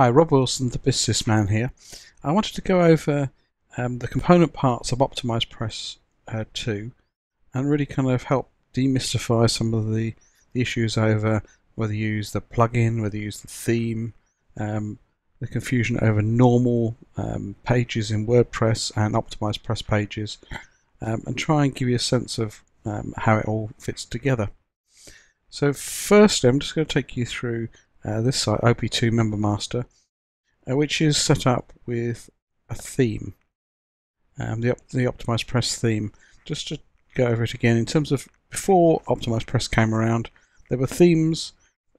Hi, Rob Wilson, the BizSysMan here. I wanted to go over um, the component parts of OptimizePress uh, 2 and really kind of help demystify some of the, the issues over whether you use the plugin, whether you use the theme, um, the confusion over normal um, pages in WordPress and OptimizePress pages, um, and try and give you a sense of um, how it all fits together. So firstly, I'm just going to take you through uh, this site, OP2 Member Master, uh, which is set up with a theme, um, the, the OptimizePress theme. Just to go over it again, in terms of before Optimized Press came around, there were themes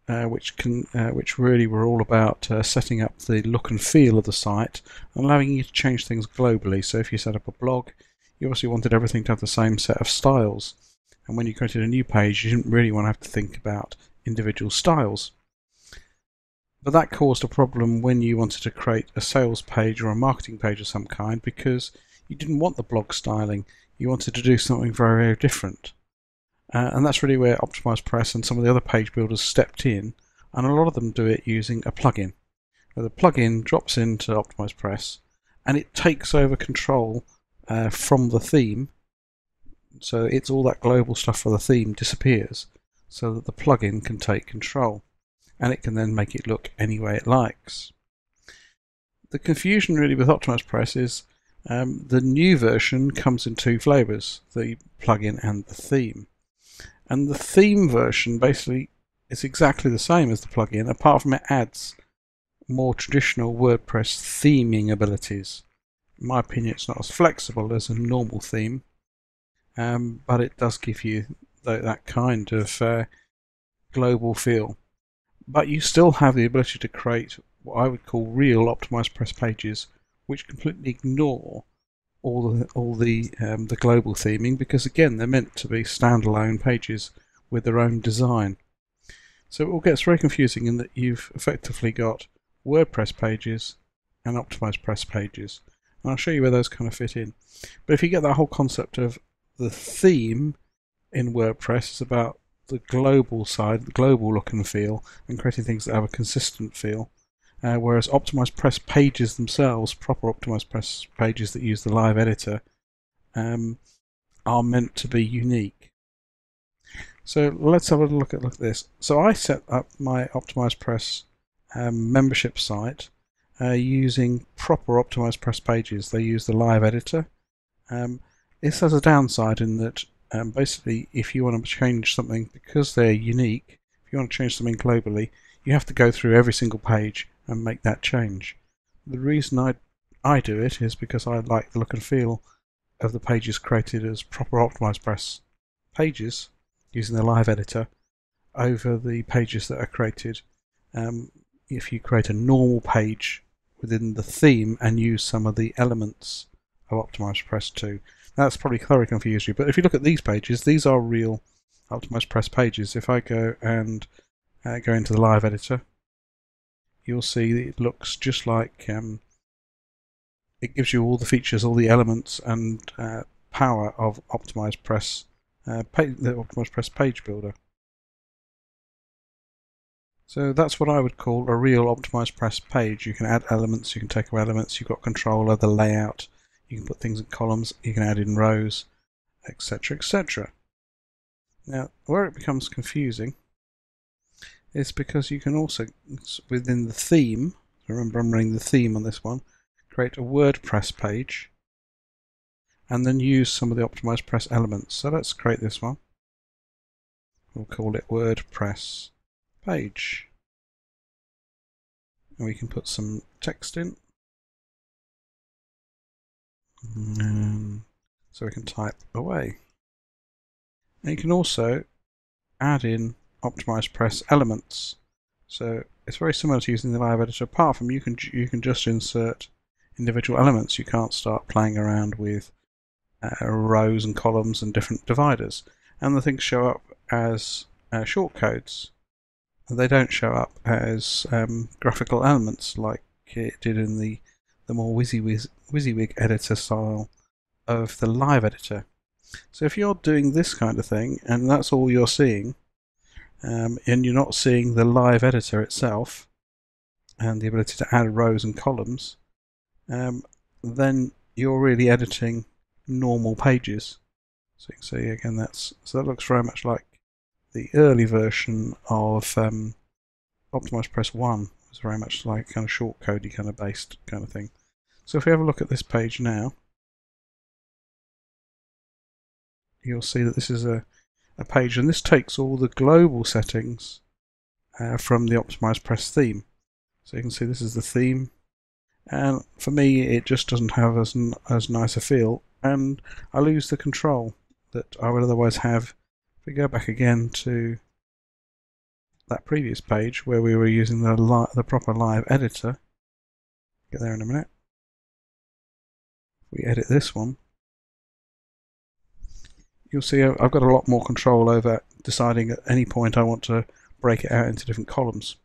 uh, which can uh, which really were all about uh, setting up the look and feel of the site and allowing you to change things globally. So if you set up a blog, you obviously wanted everything to have the same set of styles. And when you created a new page, you didn't really want to have to think about individual styles. But that caused a problem when you wanted to create a sales page or a marketing page of some kind because you didn't want the blog styling. You wanted to do something very, very different. Uh, and that's really where Optimized Press and some of the other page builders stepped in, and a lot of them do it using a plugin. The plugin drops into Optimized Press and it takes over control uh, from the theme. So it's all that global stuff for the theme disappears so that the plugin can take control and it can then make it look any way it likes. The confusion really with OptimizePress is um, the new version comes in two flavors, the plugin and the theme. And the theme version basically is exactly the same as the plugin, apart from it adds more traditional WordPress theming abilities. In my opinion, it's not as flexible as a normal theme, um, but it does give you th that kind of uh, global feel. But you still have the ability to create what I would call real OptimizePress pages, which completely ignore all the all the um, the global theming because again they're meant to be standalone pages with their own design. So it all gets very confusing in that you've effectively got WordPress pages and OptimizePress pages. And I'll show you where those kind of fit in. But if you get that whole concept of the theme in WordPress is about the global side, the global look and feel, and creating things that have a consistent feel. Uh, whereas OptimizePress pages themselves, proper optimized press pages that use the live editor, um, are meant to be unique. So let's have a look at, look at this. So I set up my OptimizePress um, membership site uh, using proper optimized press pages. They use the live editor. Um, this has a downside in that um, basically if you want to change something, because they're unique, if you want to change something globally, you have to go through every single page and make that change. The reason I I do it is because I like the look and feel of the pages created as proper OptimizePress pages using the live editor over the pages that are created um, if you create a normal page within the theme and use some of the elements of OptimizePress 2. That's probably thoroughly confused you, but if you look at these pages, these are real OptimizePress pages. If I go and uh, go into the live editor you'll see it looks just like um, it gives you all the features, all the elements and uh, power of OptimizePress, uh, the OptimizePress page builder. So that's what I would call a real OptimizePress page. You can add elements, you can take away elements, you've got control of the layout, you can put things in columns, you can add in rows, etc. etc. Now, where it becomes confusing is because you can also, within the theme, remember I'm running the theme on this one, create a WordPress page and then use some of the OptimizePress elements. So let's create this one. We'll call it WordPress page. And we can put some text in. Um, so we can type away. And you can also add in optimize press elements. So it's very similar to using the live editor, apart from you can you can just insert individual elements. You can't start playing around with uh, rows and columns and different dividers. And the things show up as uh, shortcodes. They don't show up as um, graphical elements like it did in the the more WYSIWYG, WYSIWYG editor style of the live editor. So if you're doing this kind of thing and that's all you're seeing, um, and you're not seeing the live editor itself, and the ability to add rows and columns, um, then you're really editing normal pages. So you can see again that's so that looks very much like the early version of um, Optimize Press 1 It's very much like kind of short codey kind of based kind of thing. So if we have a look at this page now, you'll see that this is a, a page and this takes all the global settings uh, from the Optimize Press theme. So you can see this is the theme and for me it just doesn't have as, as nice a feel and I lose the control that I would otherwise have if we go back again to that previous page where we were using the, the proper live editor get there in a minute if we edit this one you'll see I've got a lot more control over deciding at any point I want to break it out into different columns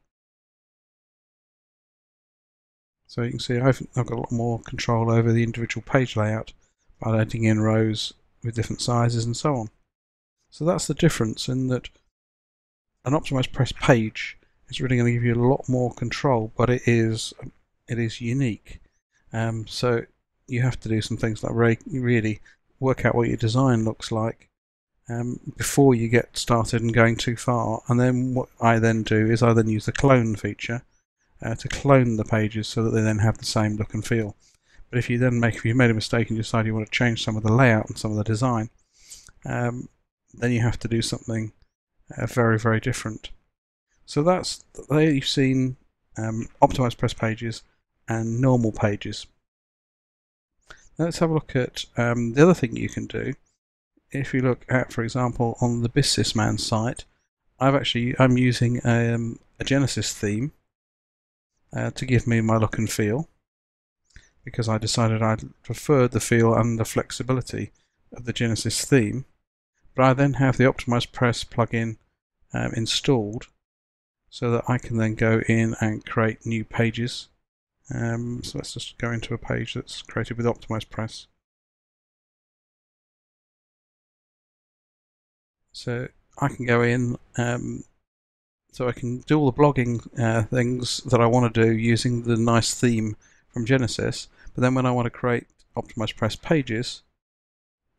so you can see I've, I've got a lot more control over the individual page layout by adding in rows with different sizes and so on. So that's the difference in that an optimized press page is really going to give you a lot more control, but it is it is unique. Um, so you have to do some things like really, really work out what your design looks like um, before you get started and going too far. And then what I then do is I then use the clone feature uh, to clone the pages so that they then have the same look and feel. But if you then make, if you've made a mistake and you decide you want to change some of the layout and some of the design, um, then you have to do something uh, very, very different. So that's there you've seen um, optimized press pages and normal pages. Let's have a look at um, the other thing you can do. If you look at, for example, on the BizSysMan site, I've actually I'm using um, a Genesis theme uh, to give me my look and feel because I decided I preferred the feel and the flexibility of the Genesis theme. But I then have the Optimize Press plugin um, installed so that I can then go in and create new pages. Um, so let's just go into a page that's created with Optimize Press. So I can go in, um, so I can do all the blogging uh, things that I want to do using the nice theme from Genesis. But then when I want to create optimized press pages,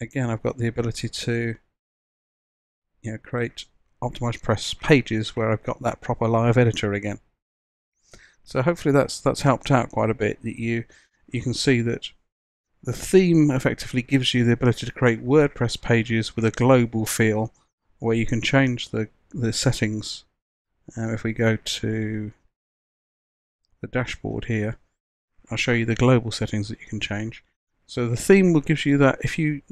again, I've got the ability to you know, create optimized press pages where I've got that proper live editor again. So hopefully that's that's helped out quite a bit. That you you can see that the theme effectively gives you the ability to create WordPress pages with a global feel, where you can change the the settings. Uh, if we go to the dashboard here, I'll show you the global settings that you can change. So the theme will give you that if you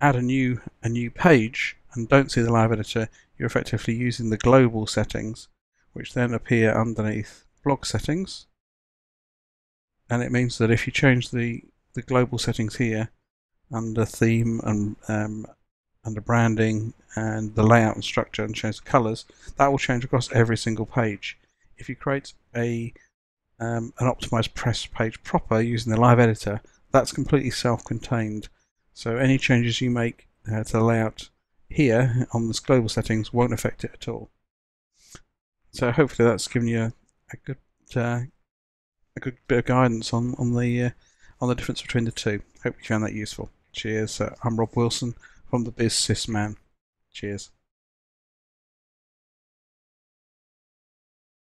add a new a new page and don't see the live editor, you're effectively using the global settings, which then appear underneath blog settings. And it means that if you change the, the global settings here under theme and um, under branding and the layout and structure and change the colors, that will change across every single page. If you create a um, an optimized press page proper using the live editor, that's completely self-contained. So any changes you make uh, to the layout here on this global settings won't affect it at all. So hopefully that's given you a, good uh, a good bit of guidance on on the uh, on the difference between the two. Hope you found that useful. Cheers. Uh, I'm Rob Wilson from the BizSysMan. Cheers.